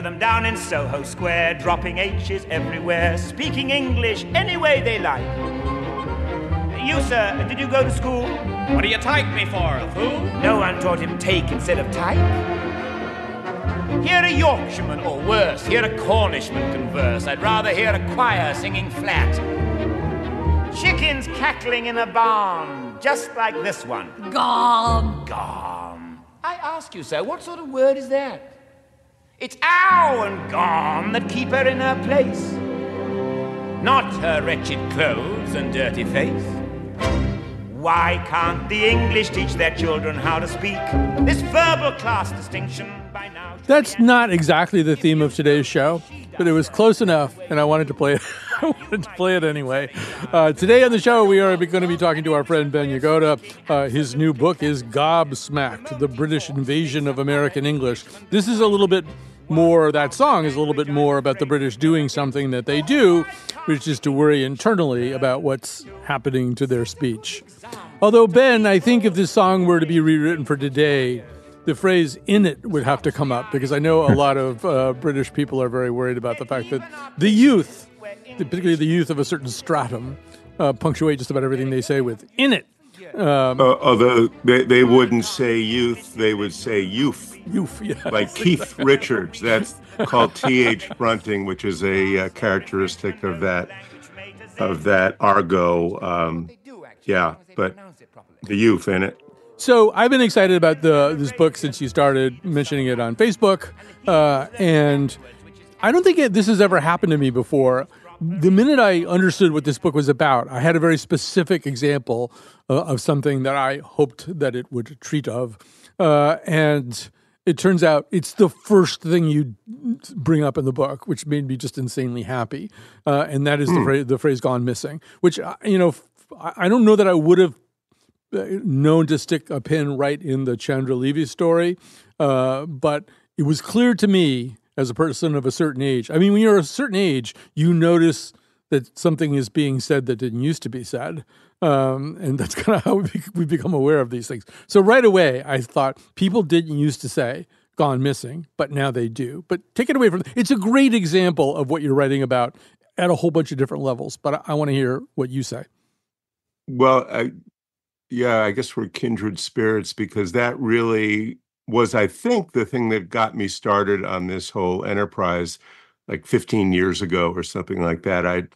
wear them down in Soho Square, dropping H's everywhere, speaking English any way they like. You, sir, did you go to school? What do you type me for, a fool? No one taught him take instead of type. Hear a Yorkshireman, or worse, hear a Cornishman converse. I'd rather hear a choir singing flat. Chickens cackling in a barn, just like this one. Gone. Gone. I ask you, sir, what sort of word is that? It's ow and gone that keep her in her place. Not her wretched clothes and dirty face. Why can't the English teach their children how to speak? This verbal class distinction by now. That's not exactly the theme of today's show, but it was close enough, and I wanted to play it. I wanted to play it anyway. Uh, today on the show, we are going to be talking to our friend Ben Yagoda. Uh, his new book is Gobsmacked: The British Invasion of American English. This is a little bit more. That song is a little bit more about the British doing something that they do, which is to worry internally about what's happening to their speech. Although Ben, I think if this song were to be rewritten for today, the phrase in it would have to come up because I know a lot of uh, British people are very worried about the fact that the youth, particularly the youth of a certain stratum, uh, punctuate just about everything they say with in it. Uh, although they, they wouldn't say youth, they would say youth, Youth, yeah. like Keith Richards. That's called th fronting, which is a uh, characteristic of that of that argot. Um, yeah, but the youth in it. So I've been excited about the this book since you started mentioning it on Facebook, uh, and I don't think it, this has ever happened to me before. The minute I understood what this book was about, I had a very specific example uh, of something that I hoped that it would treat of, uh, and it turns out it's the first thing you bring up in the book, which made me just insanely happy, uh, and that is the phrase the phrase "gone missing," which uh, you know I don't know that I would have uh, known to stick a pin right in the Chandra Levy story, uh, but it was clear to me as a person of a certain age. I mean, when you're a certain age, you notice that something is being said that didn't used to be said. Um, and that's kind of how we, we become aware of these things. So right away, I thought people didn't used to say gone missing, but now they do. But take it away from it's a great example of what you're writing about at a whole bunch of different levels. But I, I want to hear what you say. Well, I, yeah, I guess we're kindred spirits because that really was, I think, the thing that got me started on this whole enterprise like 15 years ago or something like that. I'd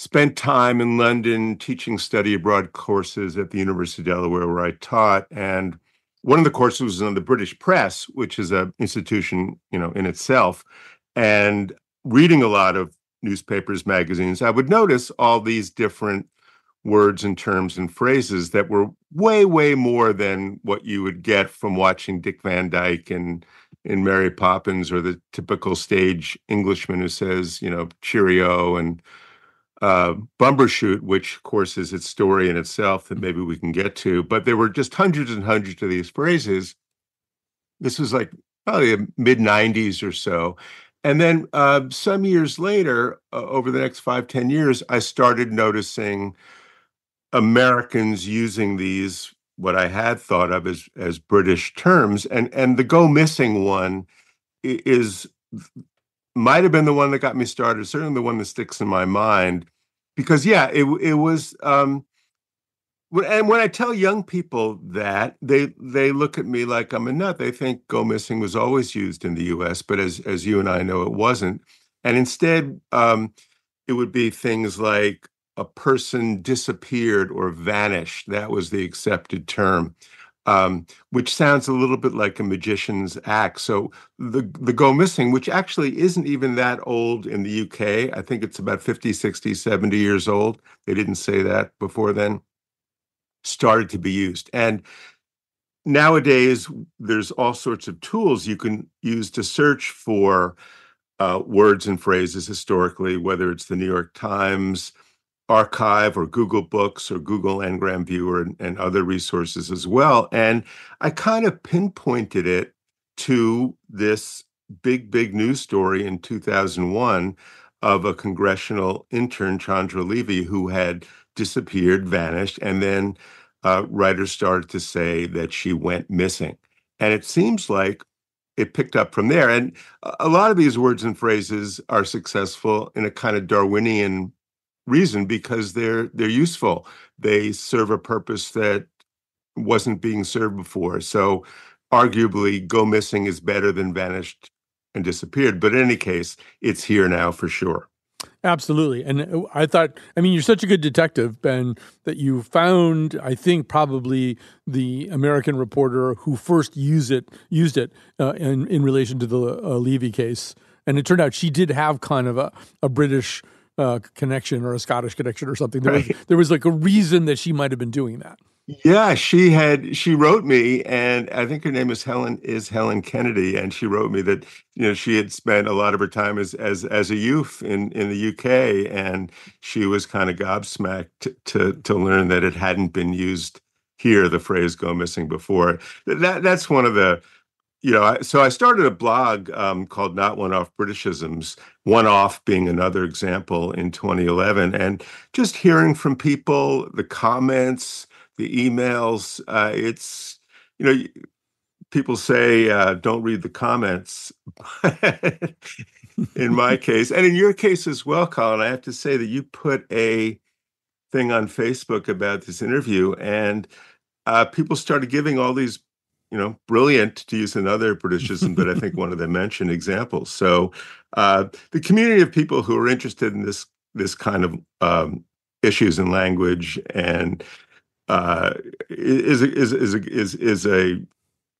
spent time in London teaching study abroad courses at the University of Delaware where I taught. And one of the courses was on the British press, which is an institution, you know, in itself. And reading a lot of newspapers, magazines, I would notice all these different words and terms and phrases that were way, way more than what you would get from watching Dick Van Dyke and in Mary Poppins or the typical stage Englishman who says, you know, cheerio and uh, Bumbershoot, which of course is its story in itself that maybe we can get to. But there were just hundreds and hundreds of these phrases. This was like probably mid 90s or so. And then uh, some years later, uh, over the next five ten years, I started noticing Americans using these what I had thought of as as British terms, and and the go missing one is might have been the one that got me started. Certainly the one that sticks in my mind, because yeah, it it was. Um, and when I tell young people that, they they look at me like I'm a nut. They think go missing was always used in the U.S., but as as you and I know, it wasn't. And instead, um, it would be things like a person disappeared or vanished. That was the accepted term, um, which sounds a little bit like a magician's act. So the the go missing, which actually isn't even that old in the UK. I think it's about 50, 60, 70 years old. They didn't say that before then. Started to be used. And nowadays, there's all sorts of tools you can use to search for uh, words and phrases historically, whether it's the New York Times, archive or Google Books or Google Ngram Viewer and, and other resources as well. And I kind of pinpointed it to this big, big news story in 2001 of a congressional intern, Chandra Levy, who had disappeared, vanished, and then uh, writers started to say that she went missing. And it seems like it picked up from there. And a lot of these words and phrases are successful in a kind of Darwinian reason because they're they're useful. They serve a purpose that wasn't being served before. So arguably go missing is better than vanished and disappeared. But in any case, it's here now for sure. Absolutely. And uh, I thought, I mean, you're such a good detective, Ben, that you found, I think, probably the American reporter who first used it, used it uh, in, in relation to the uh, Levy case. And it turned out she did have kind of a, a British uh, connection or a Scottish connection or something. There was, there was like a reason that she might have been doing that. Yeah, she had she wrote me, and I think her name is Helen is Helen Kennedy, and she wrote me that you know she had spent a lot of her time as as as a youth in in the UK, and she was kind of gobsmacked to to, to learn that it hadn't been used here. The phrase "go missing" before that that's one of the you know, so I started a blog um, called Not One Off Britishisms, One Off being another example in 2011. And just hearing from people, the comments, the emails. Uh, it's you know people say uh, don't read the comments. in my case, and in your case as well, Colin, I have to say that you put a thing on Facebook about this interview, and uh, people started giving all these you know, brilliant to use another Britishism that I think one of them mentioned examples. So uh, the community of people who are interested in this this kind of um, issues in language and uh, is is is is is a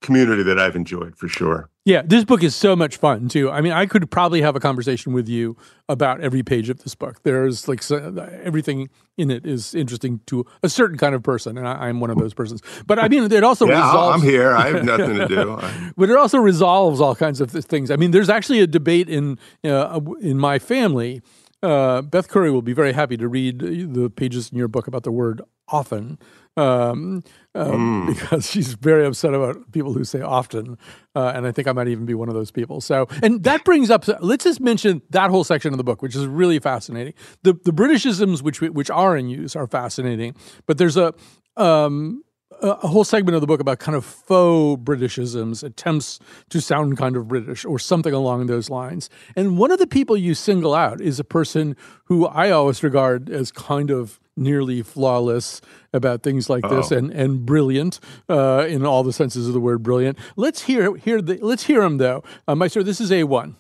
community that I've enjoyed for sure. Yeah, this book is so much fun too. I mean, I could probably have a conversation with you about every page of this book. There's like so, everything in it is interesting to a certain kind of person, and I, am one of those persons. But I mean, it also yeah, resolves. I'm here. I have nothing to do. but it also resolves all kinds of things. I mean, there's actually a debate in uh, in my family. Uh, Beth Curry will be very happy to read the pages in your book about the word often um, um, mm. because she's very upset about people who say often, uh, and I think I might even be one of those people. So, and that brings up. Let's just mention that whole section of the book, which is really fascinating. The the Britishisms which which are in use are fascinating, but there's a um, a whole segment of the book about kind of faux Britishisms, attempts to sound kind of British or something along those lines. And one of the people you single out is a person who I always regard as kind of nearly flawless about things like Uh-oh. this and and brilliant uh, in all the senses of the word brilliant. Let's hear hear the let's hear him though, uh, Maestro. This is a one.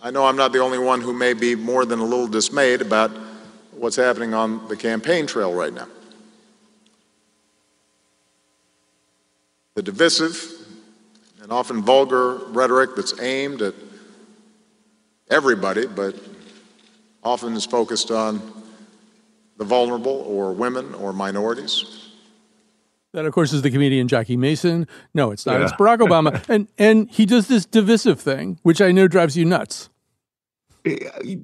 I know I'm not the only one who may be more than a little dismayed about what's happening on the campaign trail right now. The divisive and often vulgar rhetoric that's aimed at everybody, but often is focused on the vulnerable or women or minorities. That, of course, is the comedian Jackie Mason. No, it's not. Yeah. It's Barack Obama, and and he does this divisive thing, which I know drives you nuts.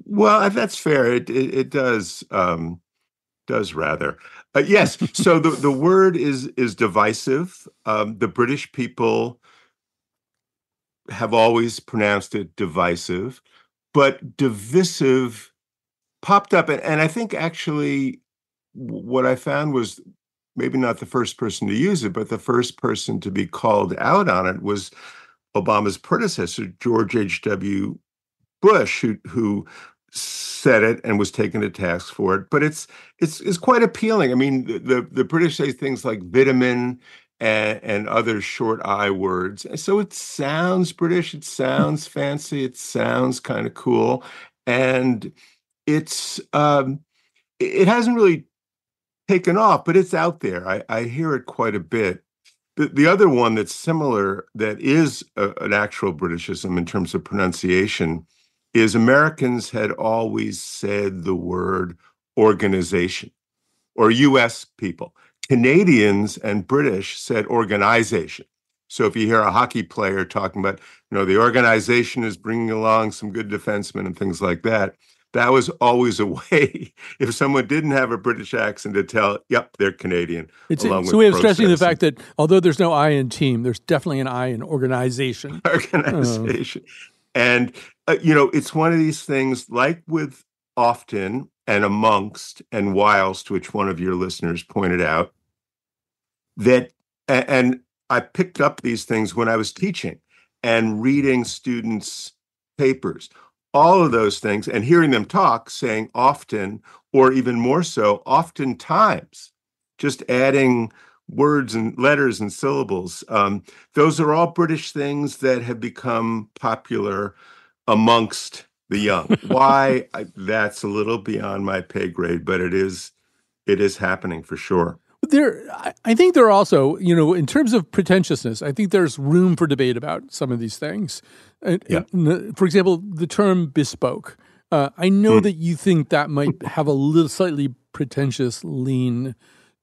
Well, that's fair. It it, it does um, does rather. Uh, yes. So the the word is is divisive. Um, the British people have always pronounced it divisive, but divisive popped up, and, and I think actually what I found was maybe not the first person to use it, but the first person to be called out on it was Obama's predecessor, George H.W. Bush, who who said it and was taken to task for it. But it's it's it's quite appealing. I mean, the the British say things like vitamin and, and other short I words. So it sounds British, it sounds fancy, it sounds kind of cool. And it's um, it hasn't really taken off, but it's out there. I, I hear it quite a bit. The, the other one that's similar, that is a, an actual Britishism in terms of pronunciation, is Americans had always said the word organization or US people. Canadians and British said organization. So if you hear a hockey player talking about, you know, the organization is bringing along some good defensemen and things like that, that was always a way if someone didn't have a British accent to tell, yep, they're Canadian. It's a, so we have stressing the fact that although there's no I in team, there's definitely an I in organization. Organization. Uh. And, uh, you know, it's one of these things like with often and amongst and whilst, which one of your listeners pointed out, that, and I picked up these things when I was teaching and reading students' papers. All of those things and hearing them talk, saying often, or even more so, oftentimes, just adding words and letters and syllables. Um, those are all British things that have become popular amongst the young. Why? I, that's a little beyond my pay grade, but it is it is happening for sure. There, I think there are also, you know, in terms of pretentiousness, I think there's room for debate about some of these things. Yeah. For example, the term bespoke. Uh, I know mm. that you think that might have a little slightly pretentious lean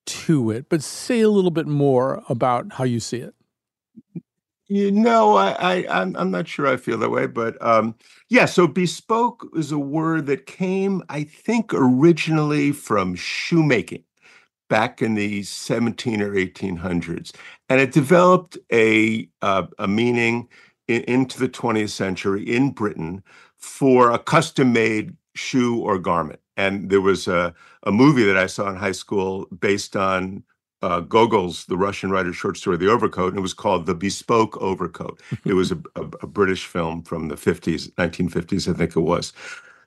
to it, but say a little bit more about how you see it. You know, I, I I'm I'm not sure I feel that way, but um, yeah. So bespoke is a word that came, I think, originally from shoemaking back in the 17 or 1800s, and it developed a uh, a meaning in, into the 20th century in Britain for a custom made shoe or garment. And there was a, a movie that I saw in high school based on uh, Gogol's, the Russian writer short story, The Overcoat, and it was called The Bespoke Overcoat. it was a, a, a, British film from the 50s, 1950s, I think it was.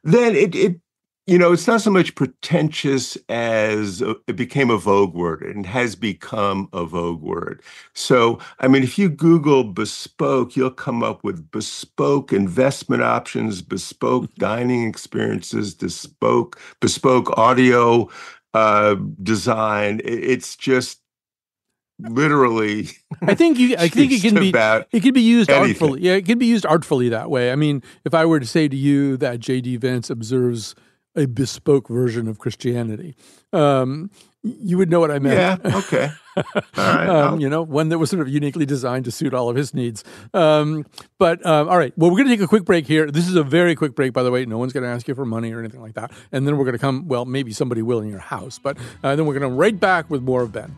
Then it, it you know, it's not so much pretentious as it became a vogue word and has become a vogue word. So, I mean, if you Google bespoke, you'll come up with bespoke investment options, bespoke dining experiences, bespoke, bespoke audio uh, design. It's just literally i think you i think it can be it can be used anything. artfully yeah it can be used artfully that way i mean if i were to say to you that jd vance observes a bespoke version of Christianity. Um, you would know what I meant. Yeah. Okay. All right. um, you know, one that was sort of uniquely designed to suit all of his needs. Um, but um, all right. Well, we're going to take a quick break here. This is a very quick break, by the way. No one's going to ask you for money or anything like that. And then we're going to come. Well, maybe somebody will in your house, but uh, then we're going to right back with more of Ben.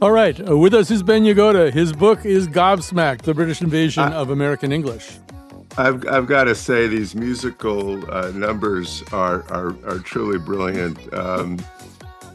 All right, uh, with us is Ben Yagoda. His book is Gobsmacked, The British Invasion uh, of American English. I've, I've got to say, these musical uh, numbers are, are, are truly brilliant. Um,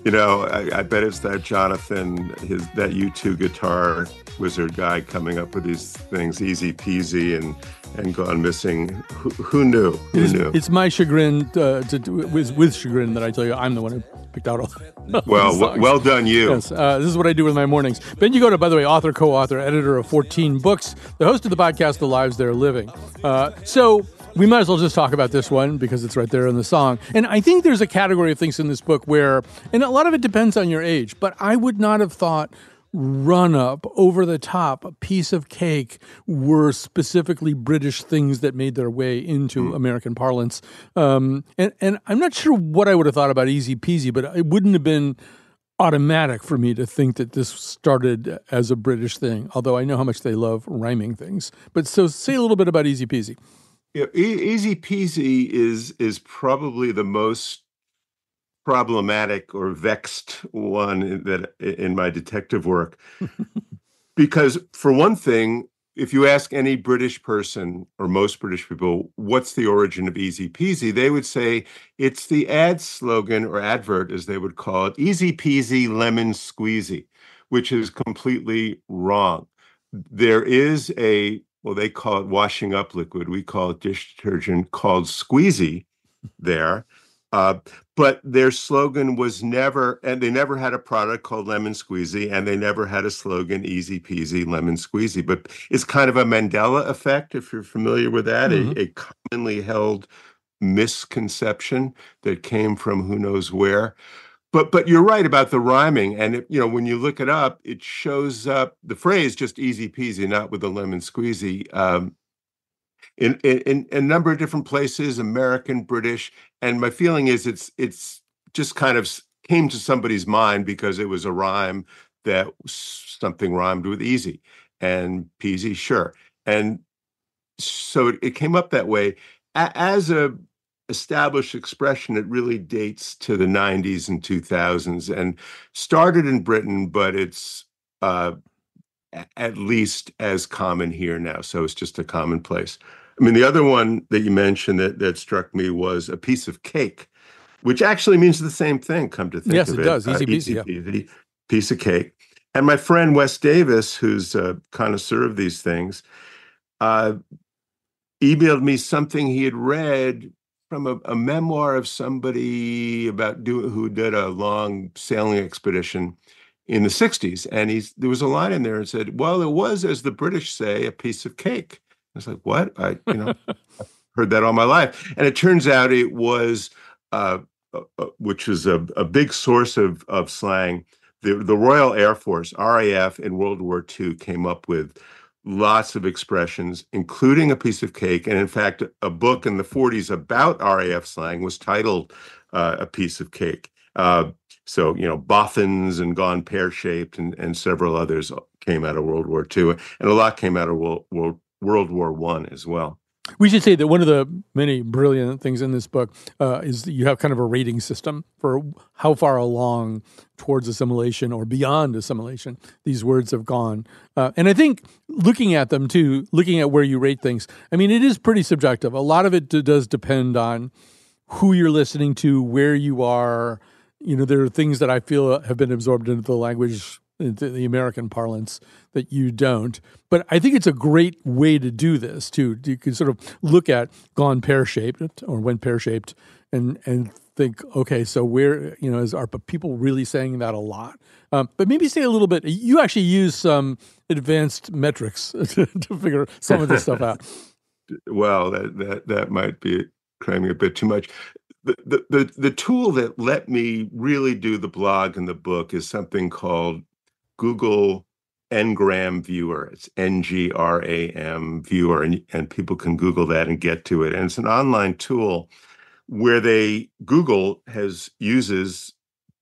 you know, I, I, bet it's that Jonathan, his that U2 guitar wizard guy coming up with these things, easy peasy and and gone missing. Who, who knew? Who it's, knew? It's my chagrin, uh, to, with, with chagrin, that I tell you I'm the one who picked out all. well, w- well done, you. Yes, uh, this is what I do with my mornings. Ben Yagoda, by the way, author, co-author, editor of 14 books, the host of the podcast, The Lives They're Living. Uh, so we might as well just talk about this one because it's right there in the song. And I think there's a category of things in this book where, and a lot of it depends on your age, but I would not have thought run up over the top a piece of cake were specifically british things that made their way into mm. american parlance. Um, and, and i'm not sure what i would have thought about easy peasy but it wouldn't have been automatic for me to think that this started as a british thing although i know how much they love rhyming things. But so say a little bit about easy peasy. Yeah, e- easy peasy is is probably the most problematic or vexed one that in my detective work. Because for one thing if you ask any british person or most british people what's the origin of easy peasy? they would say it's the ad slogan or advert as they would call it easy peasy lemon squeezy which is completely wrong. There is a well they call it washing up liquid. We call it dish detergent called squeezy there. Uh, but their slogan was never, and they never had a product called Lemon Squeezy, and they never had a slogan Easy Peasy Lemon Squeezy. But it's kind of a Mandela effect, if you're familiar with that, mm-hmm. a, a commonly held misconception that came from who knows where. But but you're right about the rhyming, and it, you know when you look it up, it shows up the phrase just easy peasy, not with the lemon squeezy. Um, in, in, in a number of different places, American, British, and my feeling is it's it's just kind of came to somebody's mind because it was a rhyme that something rhymed with easy and peasy, sure, and so it, it came up that way as a established expression. It really dates to the '90s and 2000s and started in Britain, but it's uh, at least as common here now. So it's just a commonplace. I mean, the other one that you mentioned that that struck me was a piece of cake, which actually means the same thing. Come to think yes, of it, yes, it, does. Easy uh, peasy, yeah. piece of cake. And my friend Wes Davis, who's a connoisseur of these things, uh, emailed me something he had read from a, a memoir of somebody about do, who did a long sailing expedition in the 60s and he's there was a line in there and said well it was as the british say a piece of cake was like, what? I, you know, heard that all my life. And it turns out it was, uh, uh, uh which was a, a big source of, of slang. The, the Royal Air Force, RAF, in World War II came up with lots of expressions, including a piece of cake. And in fact, a book in the 40s about RAF slang was titled uh, A Piece of Cake. Uh, so, you know, boffins and gone pear shaped and, and several others came out of World War II. And a lot came out of World, World, World War One as well. We should say that one of the many brilliant things in this book uh, is that you have kind of a rating system for how far along towards assimilation or beyond assimilation these words have gone. Uh, and I think looking at them too, looking at where you rate things, I mean, it is pretty subjective. A lot of it d- does depend on who you're listening to, where you are. You know, there are things that I feel have been absorbed into the language the American parlance that you don't. But I think it's a great way to do this too. You can sort of look at gone pear shaped or when pear shaped and and think, okay, so where you know is are people really saying that a lot? Um, but maybe say a little bit. You actually use some advanced metrics to, to figure some of this stuff out. well, that that that might be cramming a bit too much the, the the tool that let me really do the blog and the book is something called Google Ngram Viewer. It's N G R A M Viewer, and, and people can Google that and get to it. And it's an online tool where they Google has uses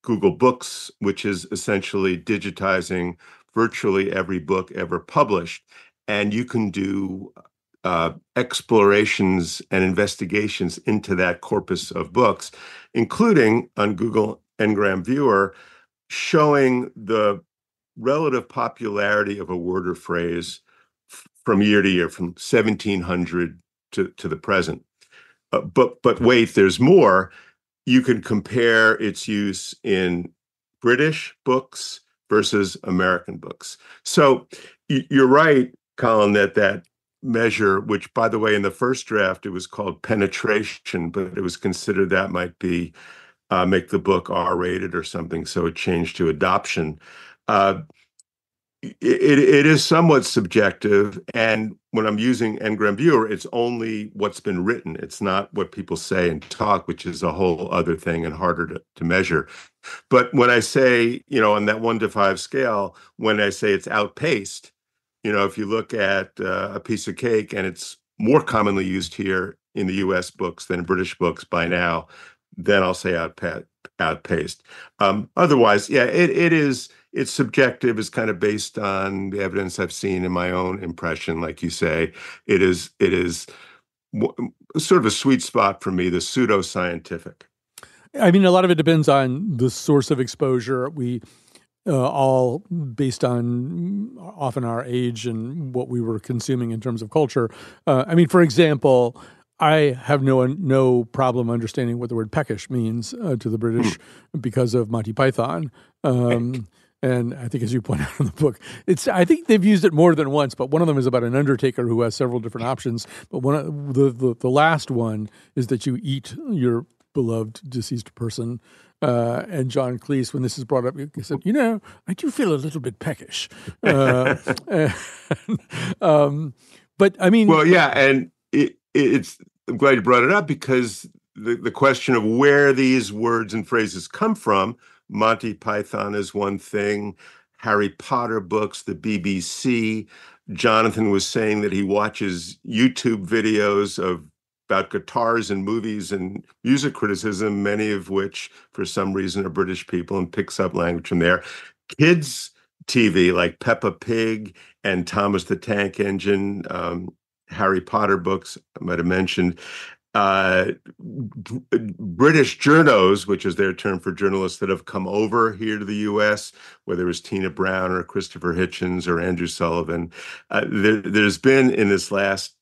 Google Books, which is essentially digitizing virtually every book ever published, and you can do uh, explorations and investigations into that corpus of books, including on Google Ngram Viewer, showing the relative popularity of a word or phrase from year to year, from 1700 to, to the present. Uh, but but wait, there's more. You can compare its use in British books versus American books. So you're right, Colin, that that measure, which by the way, in the first draft it was called penetration, but it was considered that might be uh, make the book R-rated or something, so it changed to adoption. Uh, it, it is somewhat subjective. And when I'm using Ngram Viewer, it's only what's been written. It's not what people say and talk, which is a whole other thing and harder to, to measure. But when I say, you know, on that one to five scale, when I say it's outpaced, you know, if you look at uh, a piece of cake and it's more commonly used here in the US books than British books by now, then I'll say outpa- outpaced. Um, otherwise, yeah, it, it is it's subjective is kind of based on the evidence I've seen in my own impression. Like you say, it is it is sort of a sweet spot for me, the pseudoscientific. I mean, a lot of it depends on the source of exposure. We uh, all based on often our age and what we were consuming in terms of culture. Uh, I mean, for example, I have no no problem understanding what the word peckish means uh, to the British hmm. because of Monty Python. Um, and I think, as you point out in the book, it's I think they've used it more than once. But one of them is about an undertaker who has several different options. But one the the, the last one is that you eat your beloved deceased person. Uh, and John Cleese, when this is brought up, he said, "You know, I do feel a little bit peckish." Uh, and, um, but I mean, well, yeah, and it, it's. I'm glad you brought it up because the, the question of where these words and phrases come from. Monty Python is one thing. Harry Potter books, the BBC. Jonathan was saying that he watches YouTube videos of about guitars and movies and music criticism, many of which, for some reason, are British people and picks up language from there. Kids TV like Peppa Pig and Thomas the Tank Engine, um, Harry Potter books, I might have mentioned. Uh, British journos, which is their term for journalists that have come over here to the U.S., whether it was Tina Brown or Christopher Hitchens or Andrew Sullivan. Uh, there, there's been in this last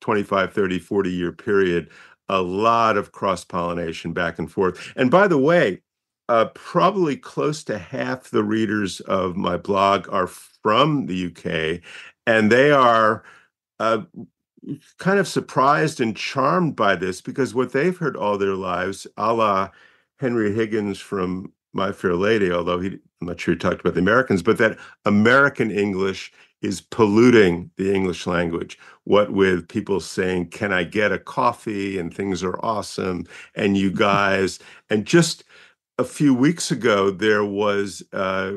25, 30, 40 year period, a lot of cross pollination back and forth. And by the way, uh, probably close to half the readers of my blog are from the UK, and they are uh, kind of surprised and charmed by this because what they've heard all their lives, a la Henry Higgins from My Fair Lady, although he, I'm not sure he talked about the Americans, but that American English is polluting the English language. What with people saying, Can I get a coffee? and things are awesome, and you guys. and just a few weeks ago, there was, uh,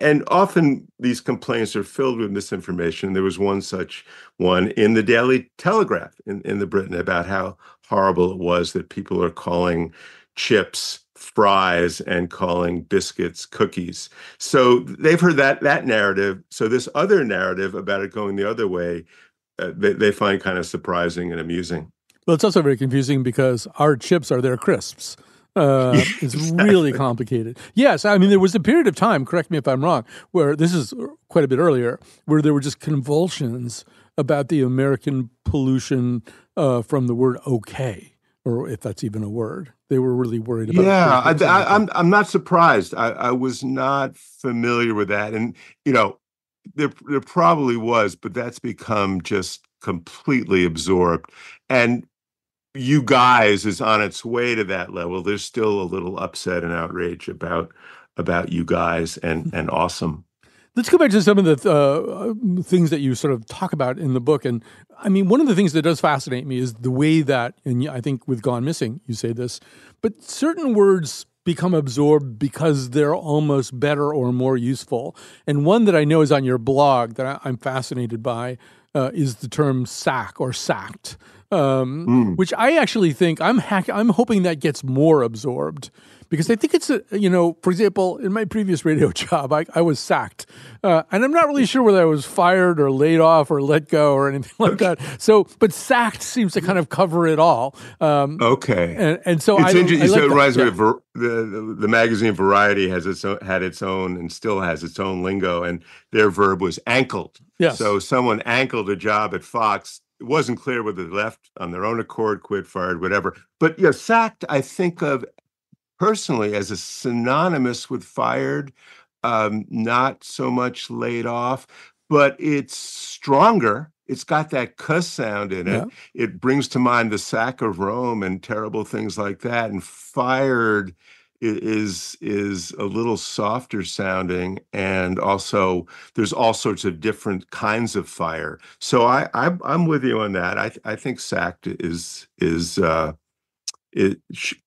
and often these complaints are filled with misinformation. There was one such one in the Daily Telegraph in, in the Britain about how horrible it was that people are calling chips fries and calling biscuits cookies. So they've heard that that narrative. So this other narrative about it going the other way, uh, they, they find kind of surprising and amusing. Well, it's also very confusing because our chips are their crisps. Uh, it's exactly. really complicated. Yes, I mean there was a period of time. Correct me if I'm wrong. Where this is quite a bit earlier, where there were just convulsions about the American pollution uh, from the word "okay," or if that's even a word. They were really worried about. Yeah, I, am I'm, I'm not surprised. I, I was not familiar with that, and you know, there there probably was, but that's become just completely absorbed. And you guys is on its way to that level. There's still a little upset and outrage about about you guys and and awesome. Let's go back to some of the uh, things that you sort of talk about in the book. And I mean, one of the things that does fascinate me is the way that, and I think with Gone Missing, you say this, but certain words become absorbed because they're almost better or more useful. And one that I know is on your blog that I'm fascinated by uh, is the term sack or sacked. Um, mm. Which I actually think I'm hack- I'm hoping that gets more absorbed because I think it's a, you know, for example, in my previous radio job, I, I was sacked. Uh, and I'm not really sure whether I was fired or laid off or let go or anything like that. So, but sacked seems to kind of cover it all. Um, okay. And, and so it's I, interesting. I like so it reminds me of the, the, the magazine Variety has its own, had its own and still has its own lingo. And their verb was ankled. Yes. So someone ankled a job at Fox it wasn't clear whether they left on their own accord, quit, fired, whatever. But yeah, sacked, I think of personally as a synonymous with fired, um, not so much laid off, but it's stronger. It's got that cuss sound in it. Yeah. It brings to mind the sack of Rome and terrible things like that. And fired is is a little softer sounding, and also there's all sorts of different kinds of fire. So I, I am with you on that. I I think sacked is is uh, it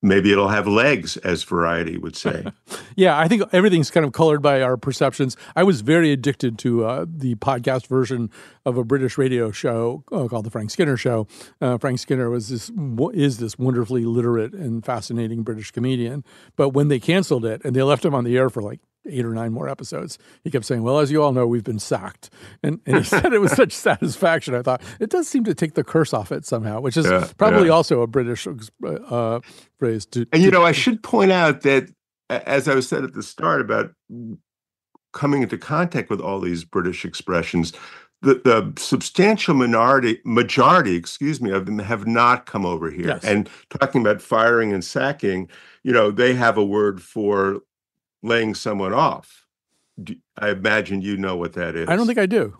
maybe it'll have legs as variety would say. Yeah i think everything's kind of colored by our perceptions. I was very addicted to uh, the podcast version of a british radio show uh, called the frank skinner show. Uh, frank skinner was this is this wonderfully literate and fascinating british comedian. But when they canceled it and they left him on the air for like eight or nine more episodes. He kept saying, "Well, as you all know, we've been sacked," and, and he said it with such satisfaction. I thought it does seem to take the curse off it somehow, which is yeah, probably yeah. also a British uh, phrase. To, and you know, I should point out that as I was said at the start about coming into contact with all these British expressions. The, the substantial minority majority excuse me of them have not come over here yes. and talking about firing and sacking you know they have a word for laying someone off. I imagine you know what that is. I don't think I do.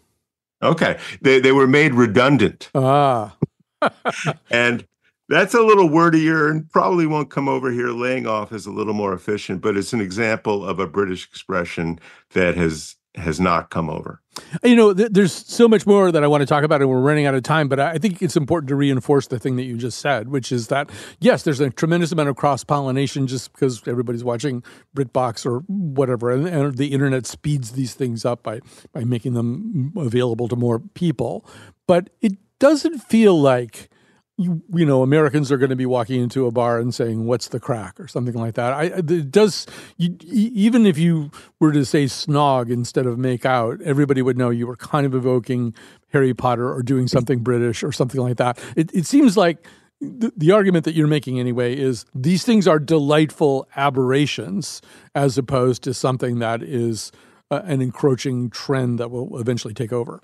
Okay. They, they were made redundant. Ah. and That's a little wordier and probably won't come over here laying off is a little more efficient, but it's an example of a British expression that has has not come over. You know, th- there's so much more that I want to talk about, and we're running out of time. But I think it's important to reinforce the thing that you just said, which is that yes, there's a tremendous amount of cross pollination just because everybody's watching BritBox or whatever, and, and, the internet speeds these things up by by making them available to more people. But it doesn't feel like you, you know Americans are going to be walking into a bar and saying what's the crack or something like that. I it does you, even if you were to say snog instead of make out, everybody would know you were kind of evoking Harry Potter or doing something British or something like that. It, it seems like the, the argument that you're making anyway is these things are delightful aberrations as opposed to something that is uh, an encroaching trend that will eventually take over.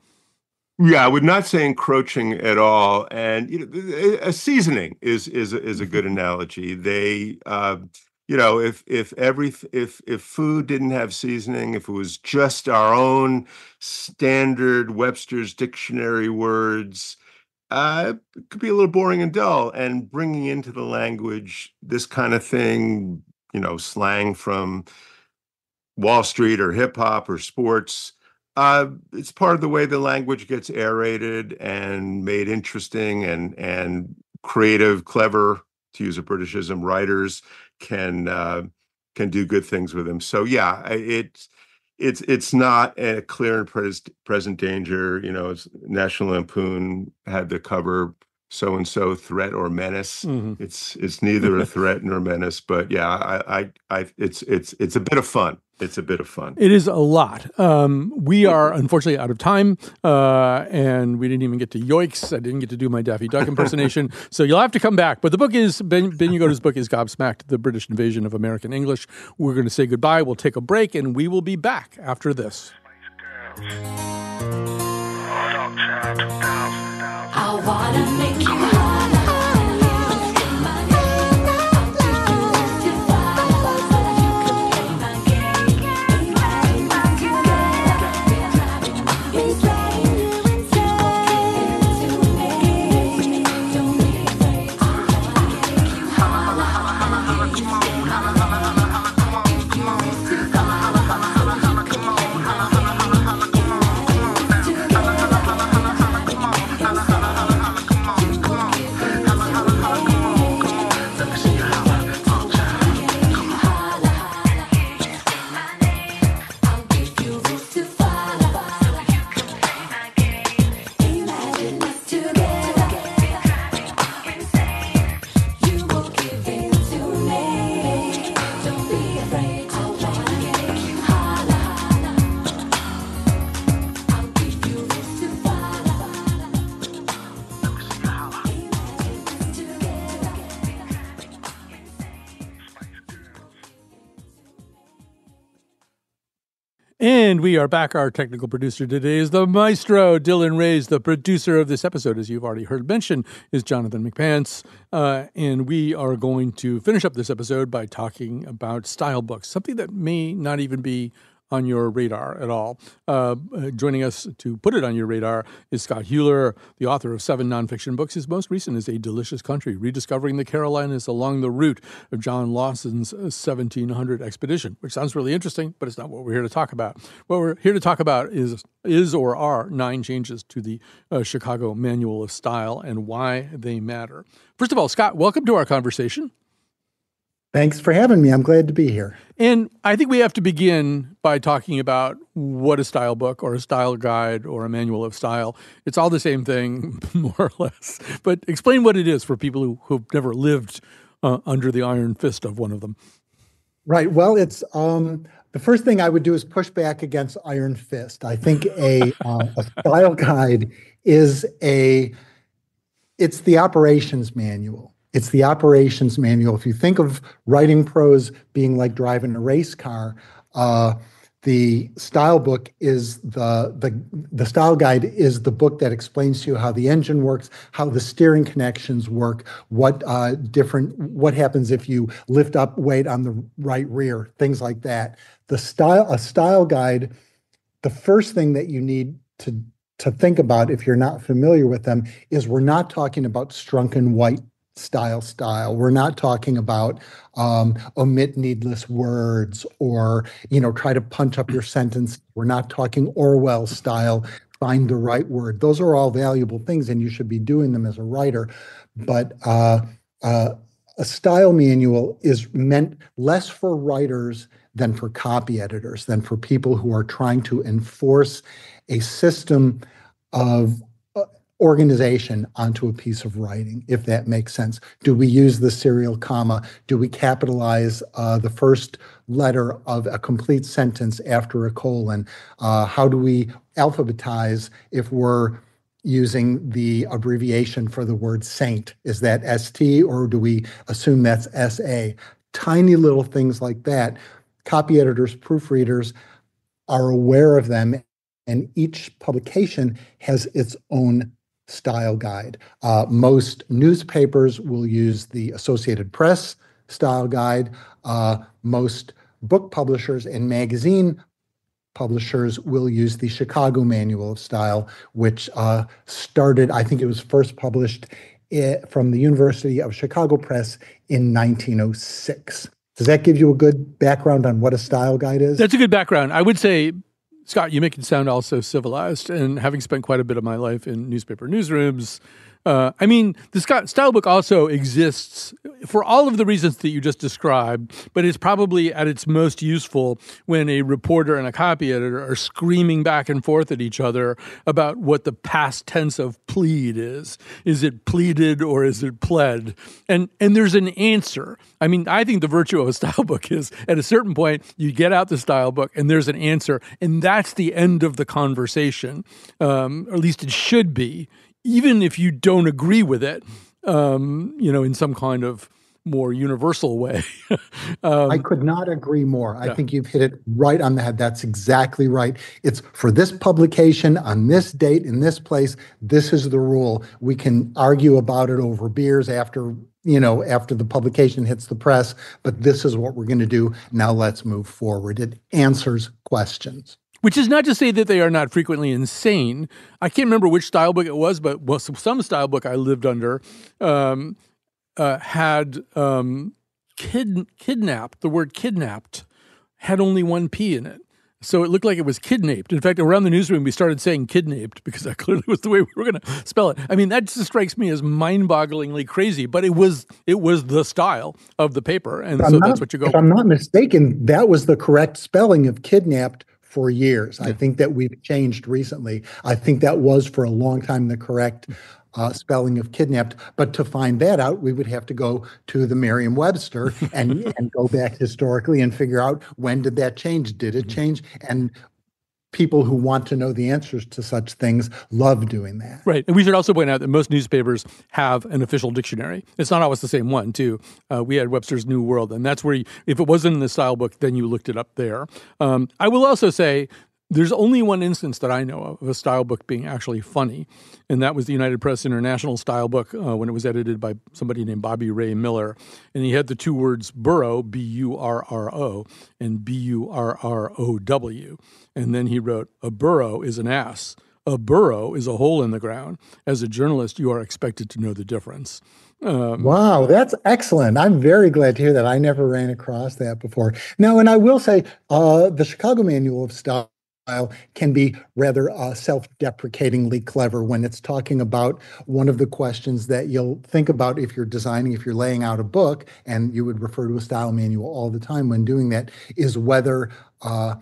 Yeah, I would not say encroaching at all. And you know, a seasoning is is is a good mm-hmm. analogy. They, uh, you know, if if every if if food didn't have seasoning, if it was just our own standard Webster's dictionary words, uh, it could be a little boring and dull. And bringing into the language this kind of thing, you know, slang from Wall Street or hip hop or sports uh, it's part of the way the language gets aerated and made interesting and and creative, clever, to use a Britishism, writers can uh, can do good things with them. So yeah, it's it's it's not a clear and pres- present danger. You know, it's National Lampoon had the cover so and so threat or menace. Mm-hmm. It's it's neither a threat nor menace, but yeah, I, I I it's it's it's a bit of fun it's a bit of fun. It is a lot. Um, we are unfortunately out of time, uh, and we didn't even get to yoiks. I didn't get to do my Daffy Duck impersonation, so you'll have to come back. But the book is Ben, ben Yagoda's book is Gobsmacked: The British Invasion of American English. We're going to say goodbye. We'll take a break, and we will be back after this. I wanna make you. We are back. Our technical producer today is the maestro, Dylan Reyes. The producer of this episode, as you've already heard mentioned, is Jonathan McPants. Uh, and we are going to finish up this episode by talking about style books, something that may not even be on your radar at all. Uh, joining us to put it on your radar is Scott Huler, the author of seven nonfiction books. His most recent is A Delicious Country Rediscovering the Carolinas Along the Route of John Lawson's 1700 Expedition, which sounds really interesting, but it's not what we're here to talk about. What we're here to talk about is, is or are nine changes to the uh, Chicago Manual of Style and why they matter. First of all, Scott, welcome to our conversation. Thanks for having me. I'm glad to be here. And I think we have to begin by talking about what a style book or a style guide or a manual of style. It's all the same thing, more or less. But explain what it is for people who, who've never lived uh, under the iron fist of one of them. Right. Well, it's um, the first thing I would do is push back against iron fist. I think a, uh, a style guide is a it's the operations manual it's the operations manual. If you think of writing prose being like driving a race car, uh, the style book is the, the the style guide is the book that explains to you how the engine works, how the steering connections work, what uh, different what happens if you lift up weight on the right rear, things like that. The style a style guide, the first thing that you need to to think about if you're not familiar with them is we're not talking about Strunk and White style style. We're not talking about um, omit needless words or you know try to punch up your sentence. We're not talking Orwell style. Find the right word. Those are all valuable things, and you should be doing them as a writer. But uh, uh, a style manual is meant less for writers than for copy editors, than for people who are trying to enforce a system of organization onto a piece of writing, if that makes sense. Do we use the serial comma? Do we capitalize uh, the first letter of a complete sentence after a colon? Uh, how do we alphabetize if we're using the abbreviation for the word saint? Is that ST or do we assume that's SA? Tiny little things like that. Copy editors, proofreaders are aware of them and each publication has its own style guide. Uh, most newspapers will use the Associated Press style guide. Uh, most book publishers and magazine publishers will use the Chicago Manual of Style, which uh, started, I think it was first published eh, from the University of Chicago Press in 1906. Does that give you a good background on what a style guide is? That's a good background. I would say Scott, you make it sound also civilized, and having spent quite a bit of my life in newspaper newsrooms, uh, I mean, the Scott style book also exists for all of the reasons that you just described, but it's probably at its most useful when a reporter and a copy editor are screaming back and forth at each other about what the past tense of plead is. Is it pleaded or is it pled? And and there's an answer. I mean, I think the virtue of a style book is at a certain point you get out the style book and there's an answer, and that's the end of the conversation. Um, or at least it should be even if you don't agree with it, um, you know, in some kind of more universal way. um, I could not agree more. I yeah. think you've hit it right on the head. That's exactly right. It's for this publication on this date in this place. This is the rule. We can argue about it over beers after you know after the publication hits the press, but this is what we're going to do. Now let's move forward. It answers questions. Which is not to say that they are not frequently insane. I can't remember which style book it was, but well, some style book I lived under um, uh, had um, kid, kidnapped. The word kidnapped had only one P in it. So it looked like it was kidnapped. In fact, around the newsroom, we started saying kidnapped because that clearly was the way we were going to spell it. I mean, that just strikes me as mind-bogglingly crazy. But it was it was the style of the paper, and so not, that's what you go. If I'm not mistaken, that was the correct spelling of kidnapped for years. Yeah. I think that we've changed recently. I think that was for a long time the correct uh, spelling of kidnapped. But to find that out, we would have to go to the Merriam-Webster and, and go back historically and figure out when did that change? Did it mm-hmm. change? And people who want to know the answers to such things love doing that. Right. And we should also point out that most newspapers have an official dictionary. It's not always the same one, too. Uh, we had Webster's New World, and that's where, you, if it wasn't in the style book, then you looked it up there. Um, I will also say there's only one instance that I know of of a style book being actually funny, and that was the United Press International style book uh, when it was edited by somebody named Bobby Ray Miller. And he had the two words burro, B U R R O, and B U R R O W. And then he wrote, A burro is an ass. A burrow is a hole in the ground. As a journalist, you are expected to know the difference. Um, wow, that's excellent. I'm very glad to hear that. I never ran across that before. Now, and I will say, uh, the Chicago Manual of Style can be rather uh, self-deprecatingly clever when it's talking about one of the questions that you'll think about if you're designing if you're laying out a book and you would refer to a style manual all the time when doing that is whether uh,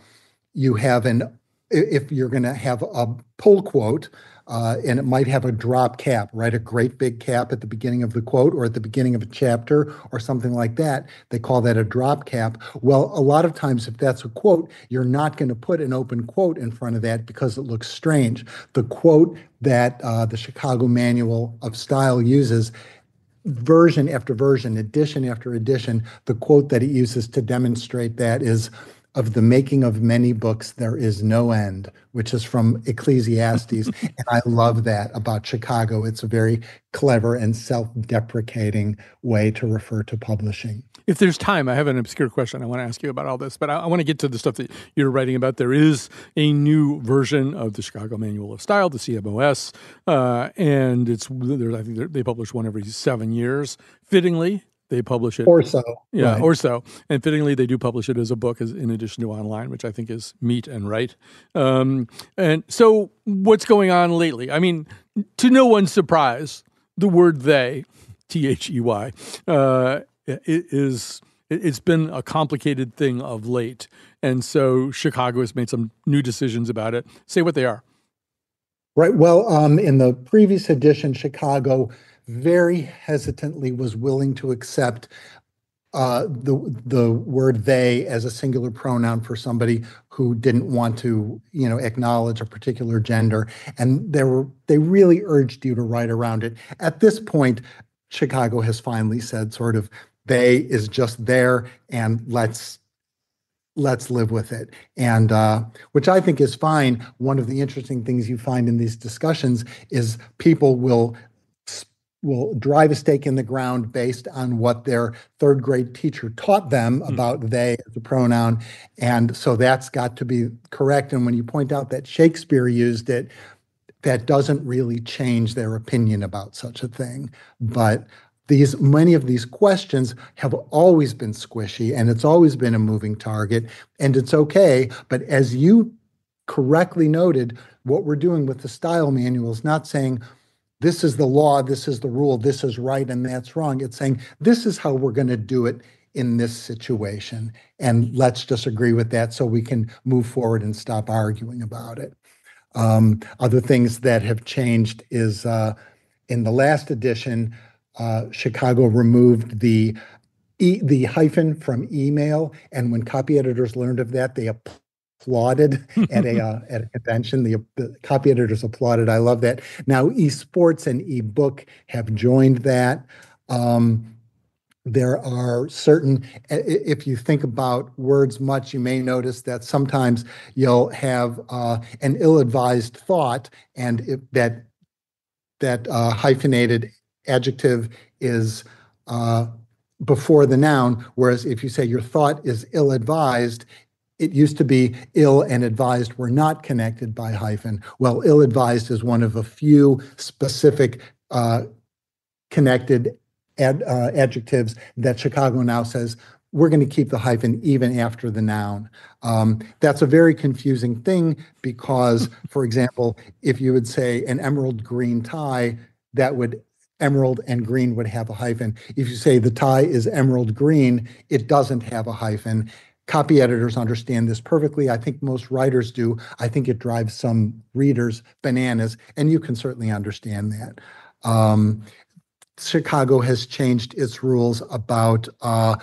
you have an if you're going to have a pull quote uh, and it might have a drop cap, right? A great big cap at the beginning of the quote or at the beginning of a chapter or something like that. They call that a drop cap. Well, a lot of times, if that's a quote, you're not going to put an open quote in front of that because it looks strange. The quote that uh, the Chicago Manual of Style uses version after version, edition after edition, the quote that it uses to demonstrate that is of the making of many books, there is no end, which is from Ecclesiastes. and I love that about Chicago. It's a very clever and self deprecating way to refer to publishing. If there's time, I have an obscure question I want to ask you about all this, but I, I want to get to the stuff that you're writing about. There is a new version of the Chicago Manual of Style, the CMOS, uh, and it's I think they publish one every seven years. Fittingly, they publish it or so. Yeah right. or so. And fittingly they do publish it as a book as in addition to online which i think is meet and right. Um, and so what's going on lately? I mean to no one's surprise the word they t-h-e-y uh, is it's been a complicated thing of late. And so chicago has made some new decisions about it. Say what they are. Right. Well um, in the previous edition chicago very hesitantly was willing to accept uh, the the word they as a singular pronoun for somebody who didn't want to you know acknowledge a particular gender. And they were they really urged you to write around it. At this point chicago has finally said sort of they is just there and let's let's live with it. And uh, which i think is fine. One of the interesting things you find in these discussions is people will will drive a stake in the ground based on what their third grade teacher taught them mm. about they as a pronoun. And so that's got to be correct. And when you point out that Shakespeare used it, that doesn't really change their opinion about such a thing. But these many of these questions have always been squishy and it's always been a moving target and it's okay but as you correctly noted what we're doing with the style manual is not saying this is the law, this is the rule, this is right and that's wrong. It's saying this is how we're going to do it in this situation. And let's just agree with that so we can move forward and stop arguing about it. Um, other things that have changed is uh, in the last edition, uh, Chicago removed the e- the hyphen from email, and when copy editors learned of that, they applauded at a uh, at a convention. The, the, copy editors applauded. I love that. Now esports and ebook have joined that. Um, there are certain if you think about words much you may notice that sometimes you'll have uh, an ill-advised thought and if that that uh, hyphenated adjective is uh, before the noun whereas if you say your thought is ill-advised it used to be ill and advised were not connected by hyphen. Well, ill advised is one of a few specific uh, connected ad, uh, adjectives that Chicago now says we're going to keep the hyphen even after the noun. Um, that's a very confusing thing because, for example, if you would say an emerald green tie, that would emerald and green would have a hyphen. If you say the tie is emerald green, it doesn't have a hyphen copy editors understand this perfectly. I think most writers do. I think it drives some readers bananas, and you can certainly understand that. Um, Chicago has changed its rules about uh,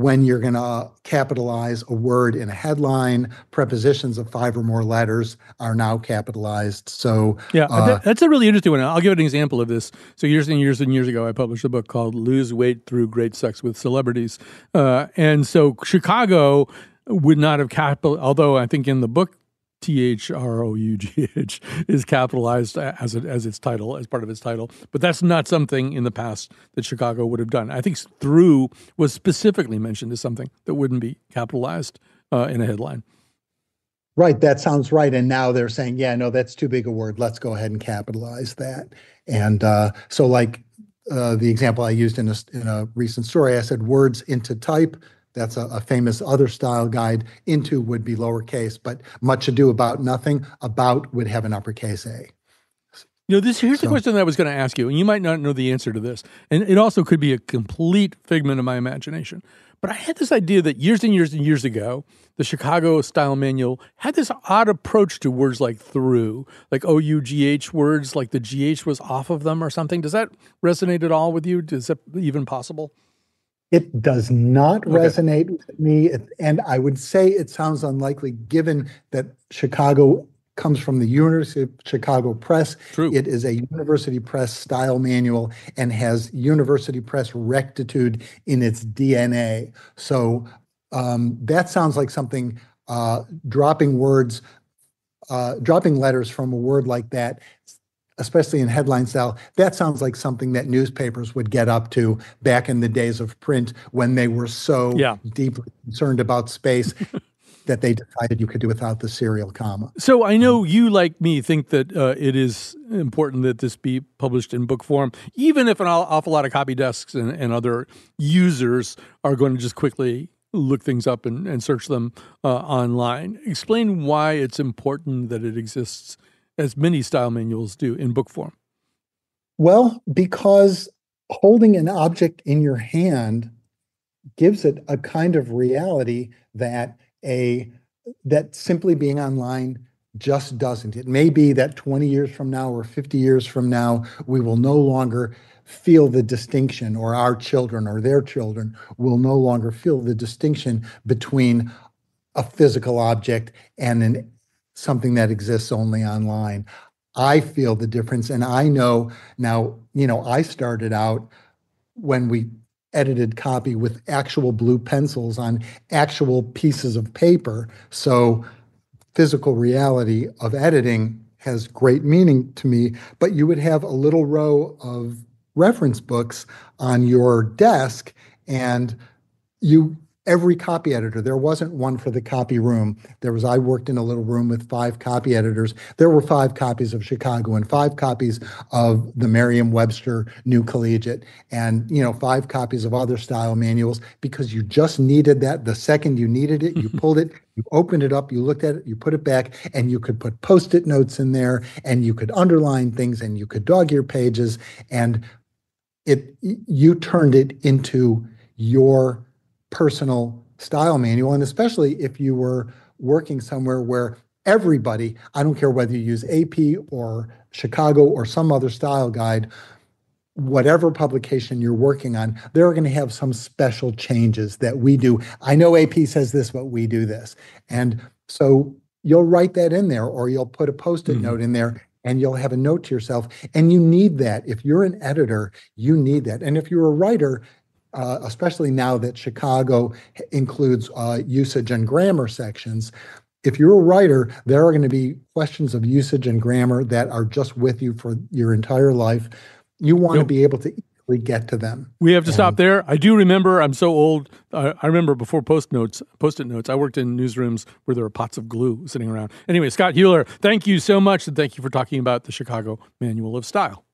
when you're going to capitalize a word in a headline. Prepositions of five or more letters are now capitalized. So, yeah, uh, that's a really interesting one. I'll give an example of this. So, years and years and years ago, I published a book called Lose Weight Through Great Sex with Celebrities. Uh, and so, Chicago would not have capital, although I think in the book T H R O U G H is capitalized as it, as its title as part of its title, but that's not something in the past that Chicago would have done. I think through was specifically mentioned as something that wouldn't be capitalized uh, in a headline. Right, that sounds right. And now they're saying, yeah, no, that's too big a word. Let's go ahead and capitalize that. And uh, so, like uh, the example I used in a, in a recent story, I said words into type that's a, a, famous other style guide. Into would be lowercase, but much ado about nothing. About would have an uppercase A. You know, this here's so, the question that I was going to ask you, and you might not know the answer to this, and it also could be a complete figment of my imagination. But I had this idea that years and years and years ago, the Chicago Style Manual had this odd approach to words like through, like O U G H words, like the GH was off of them or something. Does that resonate at all with you? Is that even possible? It does not okay. resonate with me. And I would say it sounds unlikely given that Chicago comes from the University of Chicago Press. True. It is a University Press style manual and has University Press rectitude in its DNA. So um, that sounds like something uh, dropping words, uh, dropping letters from a word like that, especially in headline style. That sounds like something that newspapers would get up to back in the days of print when they were so Yeah. deeply concerned about space that they decided you could do without the serial comma. So I know you, like me, think that uh, it is important that this be published in book form, even if an awful lot of copy desks and, and other users are going to just quickly look things up and, and search them uh, online. Explain why it's important that it exists, as many style manuals do, in book form. Well, because holding an object in your hand gives it a kind of reality that a that simply being online just doesn't. It may be that 20 years from now or 50 years from now, we will no longer feel the distinction, or our children or their children will no longer feel the distinction between a physical object and an something that exists only online. I feel the difference, and I know now. You know, I started out when we edited copy with actual blue pencils on actual pieces of paper. So physical reality of editing has great meaning to me, but you would have a little row of reference books on your desk and you every copy editor. There wasn't one for the copy room. There was i worked in a little room with five copy editors. There were five copies of chicago and five copies of the merriam-webster new collegiate and you know five copies of other style manuals because you just needed that. The second you needed it you pulled it you opened it up you looked at it you put it back and you could put post-it notes in there and you could underline things and you could dog your pages and it you turned it into your personal style manual and especially if you were working somewhere where everybody i don't care whether you use ap or chicago or some other style guide whatever publication you're working on they're going to have some special changes that we do. I know ap says this but we do this. And so you'll write that in there or you'll put a post-it Mhm. note in there and you'll have a note to yourself. And you need that. If you're an editor you need that. And if you're a writer uh, especially now that chicago includes uh, usage and grammar sections if you're a writer there are going to be questions of usage and grammar that are just with you for your entire life you want to be able to easily get to them We have to stop there. I do remember. I'm so old. Uh, I remember before post notes, post-it notes. I worked in newsrooms where there were pots of glue sitting around. Anyway, Scott Huler, thank you so much, and thank you for talking about the Chicago Manual of Style.